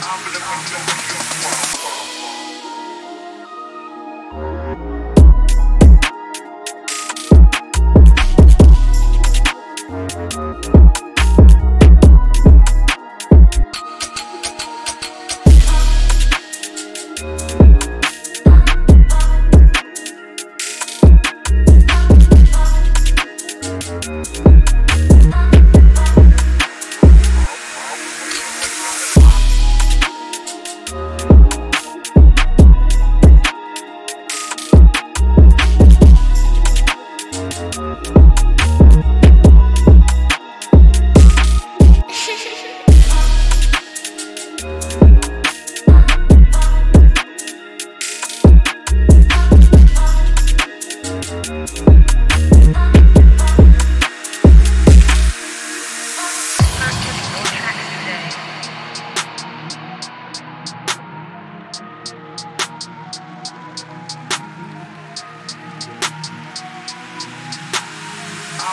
I'm gonna, I'm to Tracks today.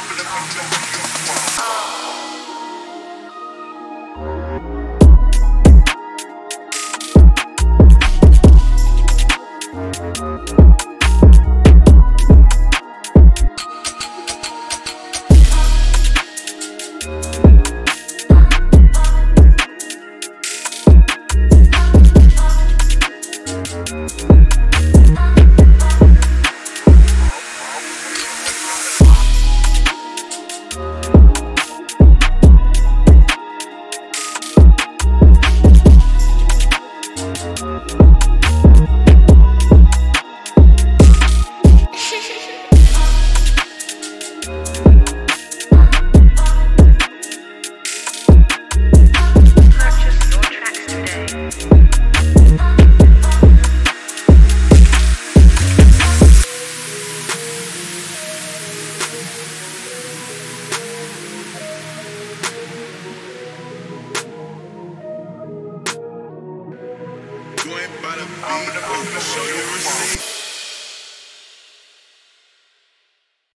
Purchase your. You by the beat, I'ma show you a receipt.